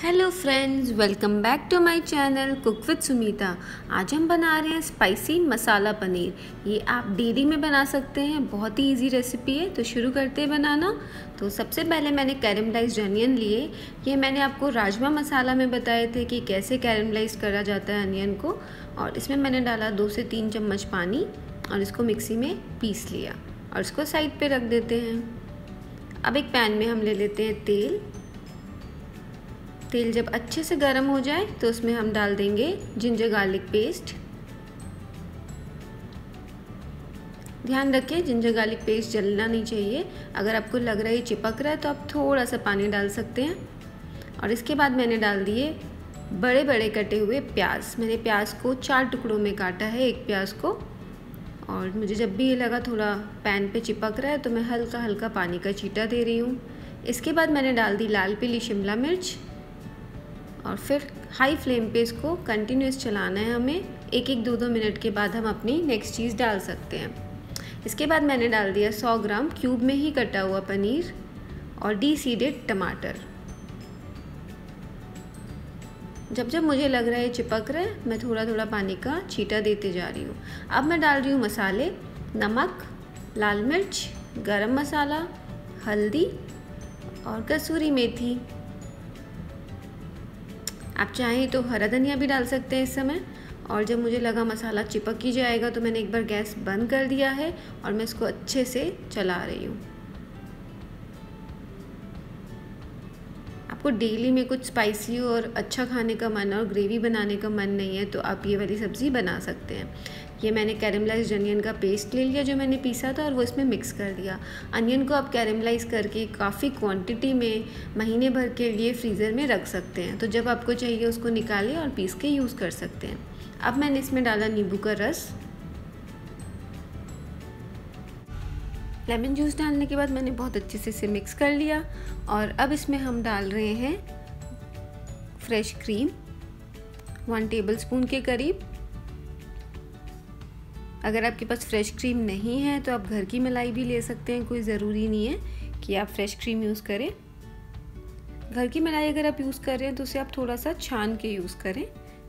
Hello friends welcome back to my channel cook with Sumita आज हम बना रहे हैं स्पाइसी मसाला पनीर। ये आप डेली में बना सकते हैं। बहुत ही इजी रेसिपी है। तो शुरू करते हैं बनाना। तो सबसे पहले मैंने कैरमलाइज अनियन लिए। ये मैंने आपको राजमा मसाला में बताए थे कि कैसे कैरमलाइज करा जाता है अनियन को। और इसमें मैंने डाला दो से तीन चम्मच पानी और इसको मिक्सी में पीस लिया। और इसको साइड पर रख देते हैं। अब एक पैन में हम ले लेते हैं तेल। तेल जब अच्छे से गर्म हो जाए तो उसमें हम डाल देंगे जिंजर गार्लिक पेस्ट ध्यान रखें जिंजर गार्लिक पेस्ट जलना नहीं चाहिए। अगर आपको लग रहा है चिपक रहा है तो आप थोड़ा सा पानी डाल सकते हैं। और इसके बाद मैंने डाल दिए बड़े बड़े कटे हुए प्याज। मैंने प्याज को चार टुकड़ों में काटा है, एक प्याज को। और मुझे जब भी ये लगा थोड़ा पैन पे चिपक रहा है तो मैं हल्का हल्का पानी का छीटा दे रही हूँ। इसके बाद मैंने डाल दी लाल पीली शिमला मिर्च। और फिर हाई फ्लेम पे इसको कंटिन्यूस चलाना है हमें। एक एक दो दो मिनट के बाद हम अपनी नेक्स्ट चीज़ डाल सकते हैं। इसके बाद मैंने डाल दिया 100 ग्राम क्यूब में ही कटा हुआ पनीर और डी सीडेड टमाटर। जब जब मुझे लग रहा है चिपक रहा है, मैं थोड़ा थोड़ा पानी का छीटा देते जा रही हूँ। अब मैं डाल रही हूँ मसाले। नमक, लाल मिर्च, गरम मसाला, हल्दी और कसूरी मेथी। आप चाहें तो हरा धनिया भी डाल सकते हैं इस समय। और जब मुझे लगा मसाला चिपक ही जाएगा तो मैंने एक बार गैस बंद कर दिया है और मैं इसको अच्छे से चला रही हूँ। आपको डेली में कुछ स्पाइसी और अच्छा खाने का मन और ग्रेवी बनाने का मन नहीं है तो आप ये वाली सब्ज़ी बना सकते हैं। ये मैंने कैरमलाइज अनियन का पेस्ट ले लिया जो मैंने पीसा था और वो इसमें मिक्स कर दिया। अनियन को आप कैरमलाइज करके काफ़ी क्वांटिटी में महीने भर के लिए फ्रीज़र में रख सकते हैं। तो जब आपको चाहिए उसको निकालें और पीस के यूज़ कर सकते हैं। अब मैंने इसमें डाला नींबू का रस। लेमन जूस डालने के बाद मैंने बहुत अच्छे से इसे मिक्स कर लिया और अब इसमें हम डाल रहे हैं fresh cream one tablespoon के करीब। अगर आपके पास फ्रेश क्रीम नहीं है तो आप घर की मलाई भी ले सकते हैं, कोई ज़रूरी नहीं है कि आप फ्रेश क्रीम यूज़ करें। घर की मलाई अगर आप यूज़ कर रहे हैं तो उसे आप थोड़ा सा छान के यूज़ करें,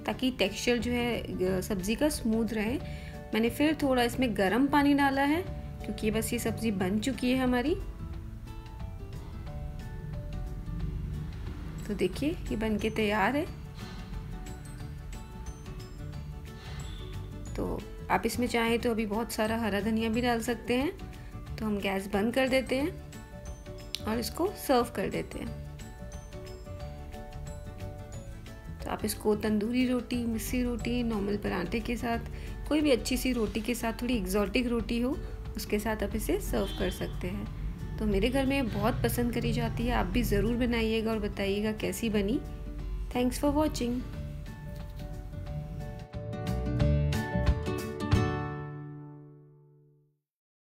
ताकि टेक्सचर जो है सब्ज़ी का स्मूथ रहे। मैंने फिर थोड़ा इसमें गर्म पानी डाला है। क्योंकि बस ये सब्ज़ी बन चुकी है हमारी। तो देखिए, ये बन के तैयार है। तो आप इसमें चाहें तो अभी बहुत सारा हरा धनिया भी डाल सकते हैं। तो हम गैस बंद कर देते हैं और इसको सर्व कर देते हैं। तो आप इसको तंदूरी रोटी, मिस्सी रोटी, नॉर्मल पराठे के साथ, कोई भी अच्छी सी रोटी के साथ, थोड़ी एग्जॉटिक रोटी हो उसके साथ आप इसे सर्व कर सकते हैं। तो मेरे घर में बहुत पसंद करी जाती है। आप भी ज़रूर बनाइएगा और बताइएगा कैसी बनी। Thanks for watching